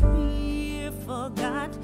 be forgot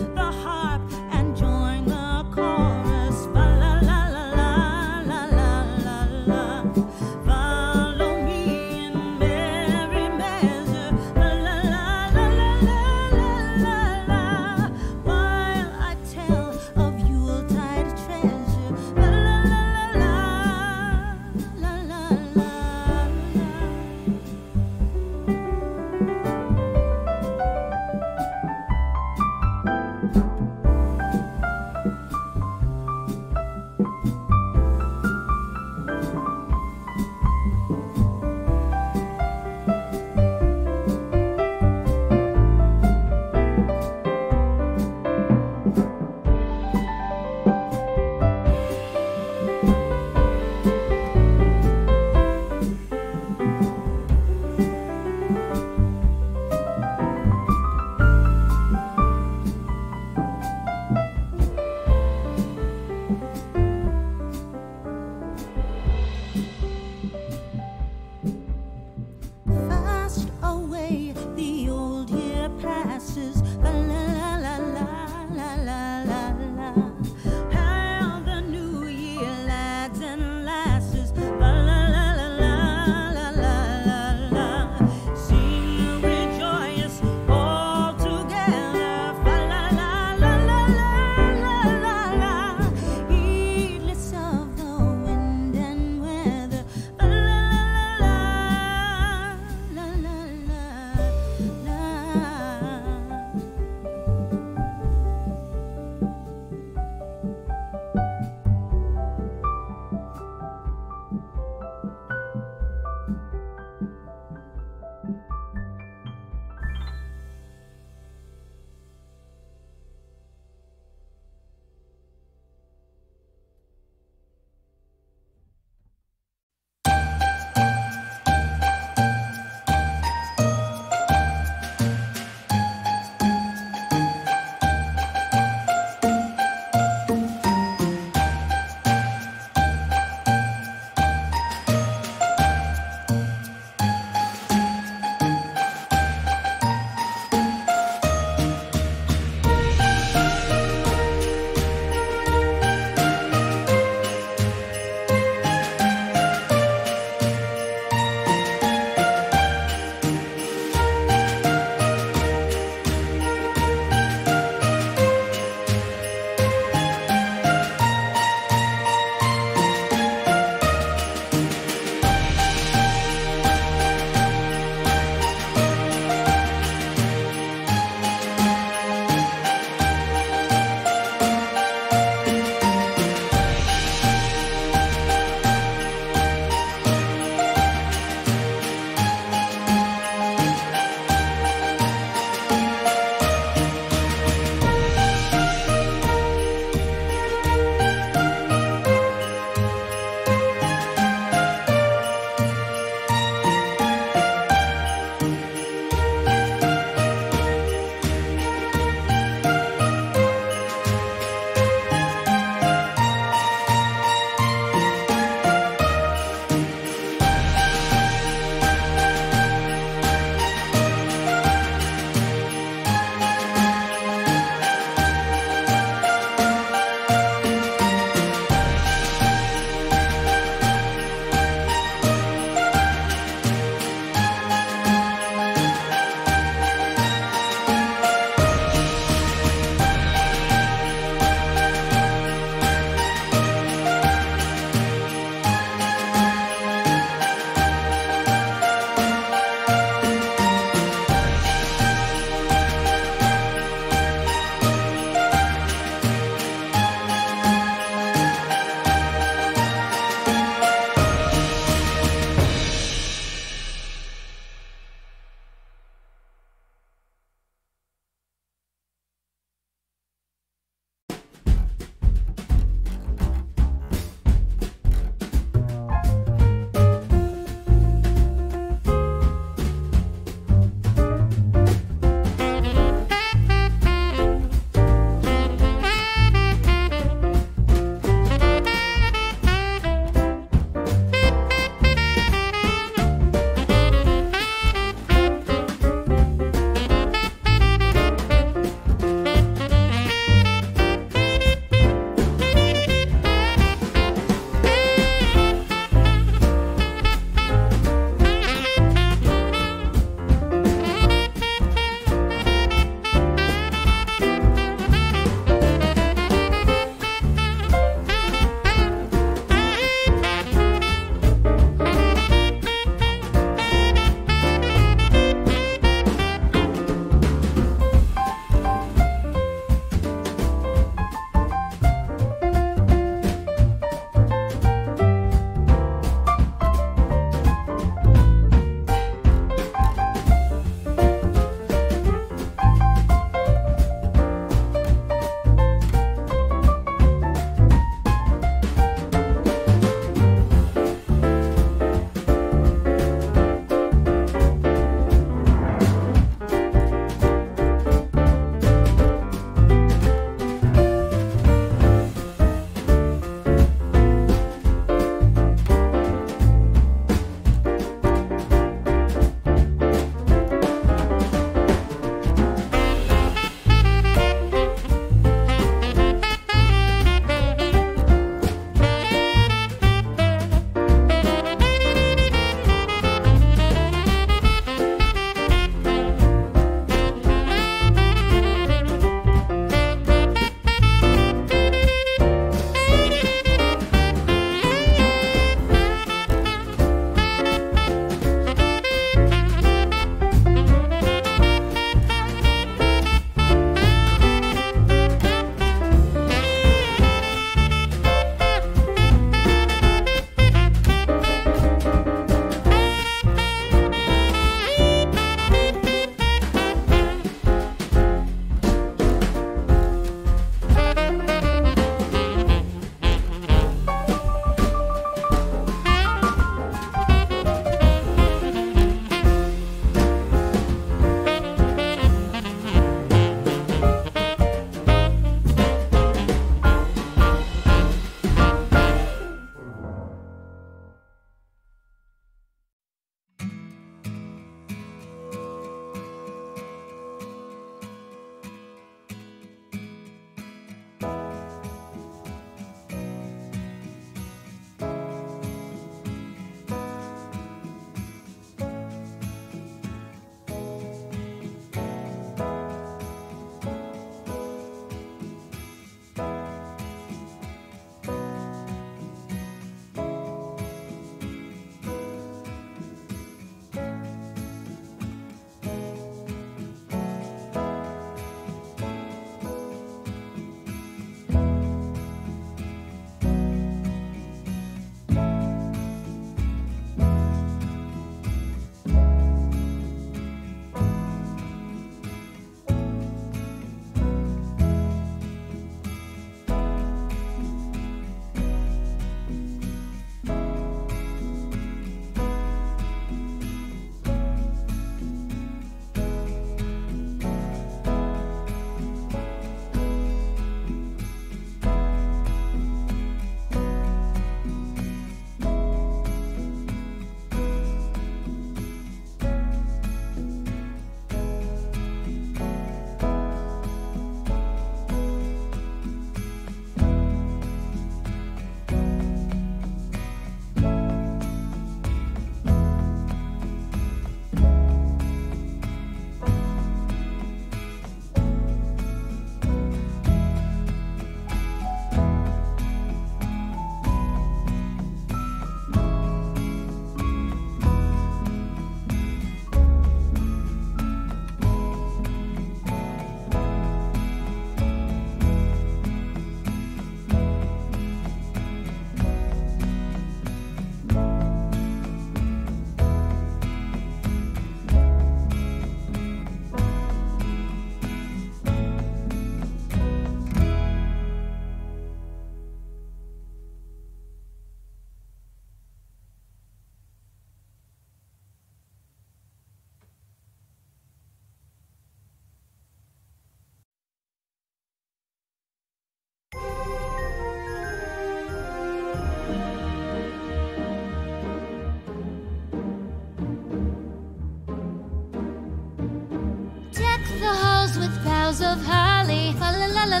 of holly. La la la la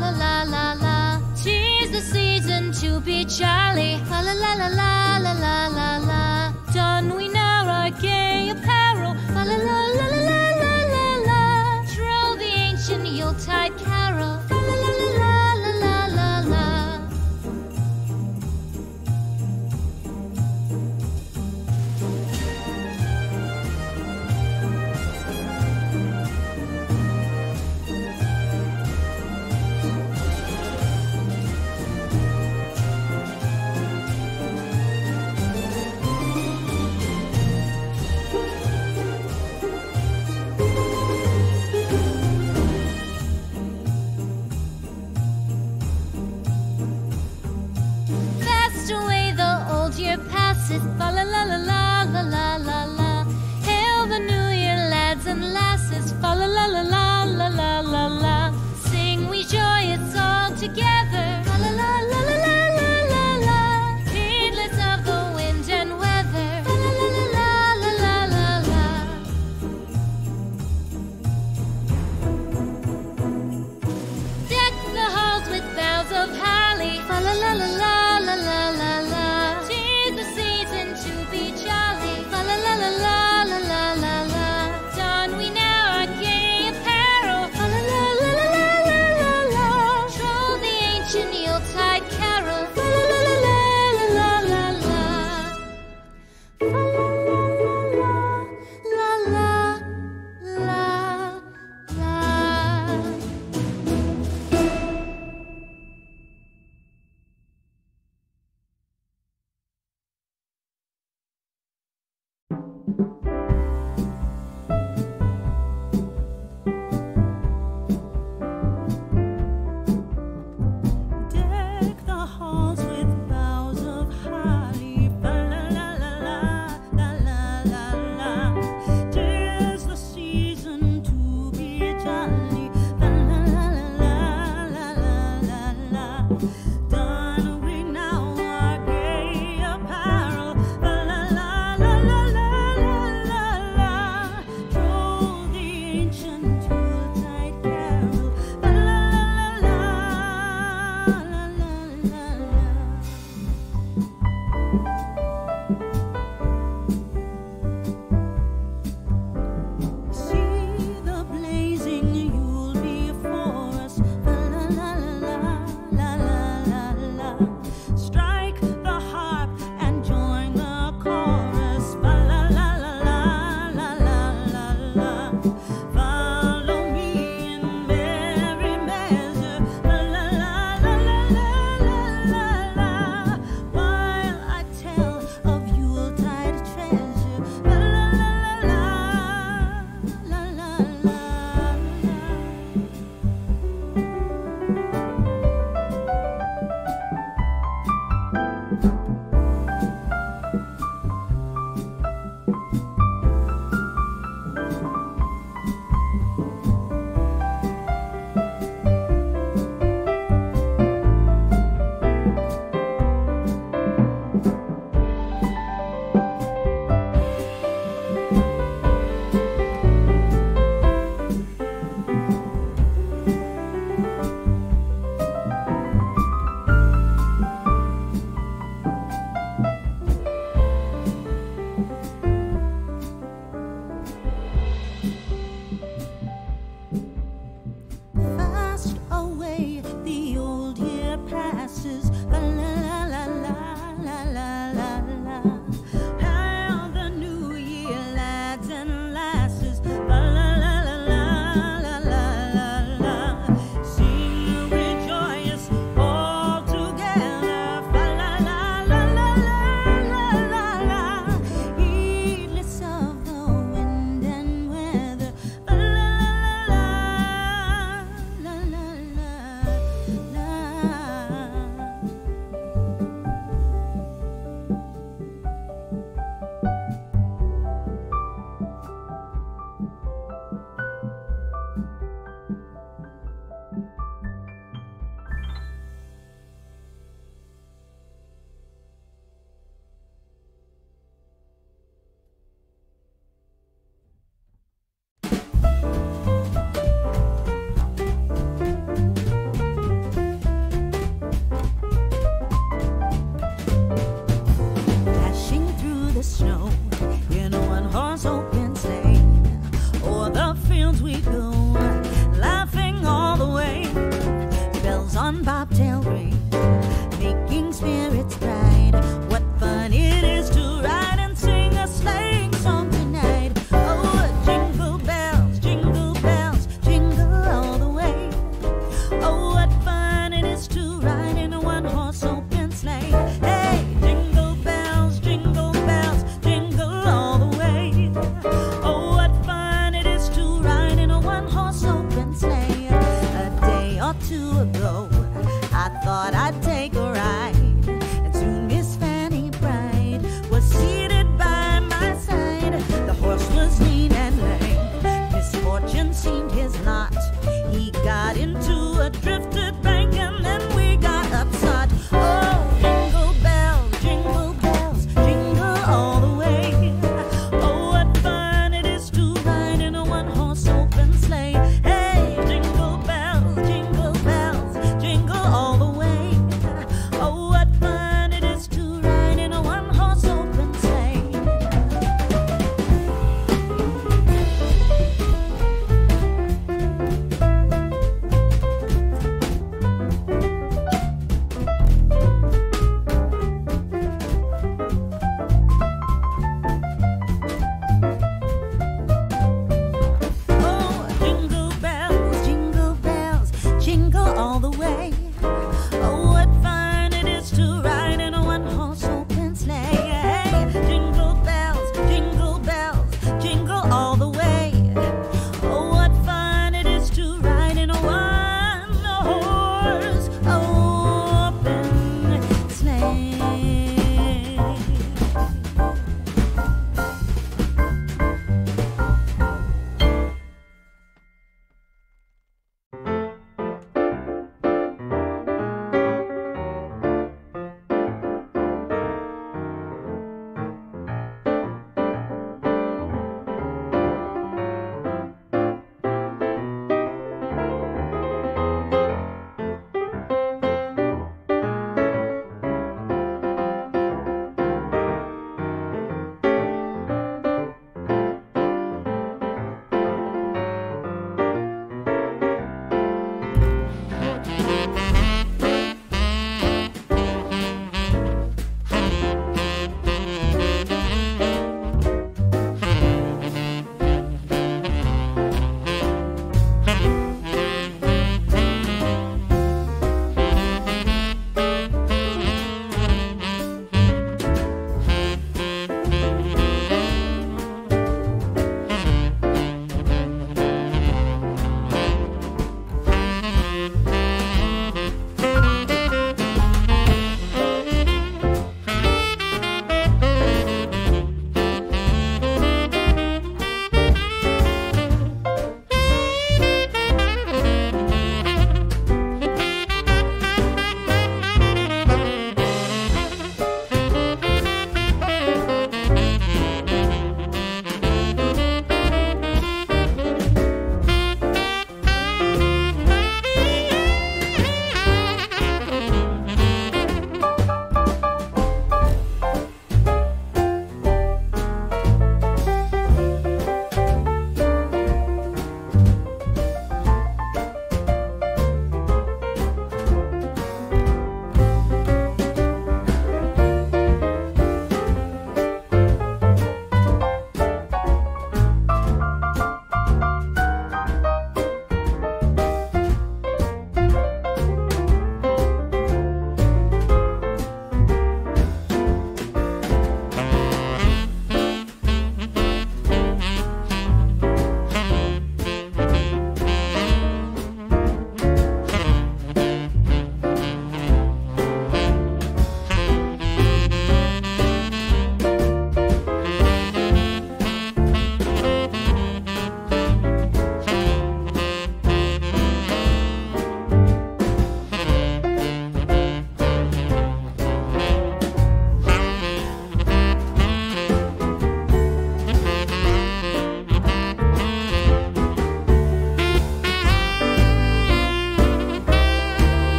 la la la la. Tis the season to be jolly. La la la la la.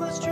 Christmas tree,